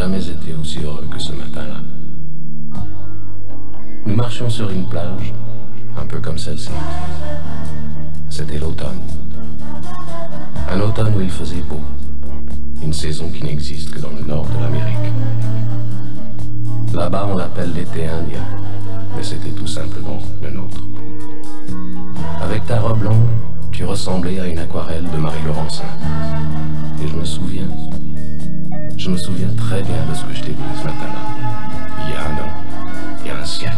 jamais été aussi heureux que ce matin-là. Nous marchions sur une plage, un peu comme celle-ci. C'était l'automne. Un automne où il faisait beau. Une saison qui n'existe que dans le nord de l'Amérique. Là-bas, on l'appelle l'été indien, mais c'était tout simplement le nôtre. Avec ta robe longue, tu ressemblais à une aquarelle de Marie Laurencin. Et je me souviens, je me souviens très bien de ce que je t'ai dit ce matin-là, il y a un an, il y a un siècle.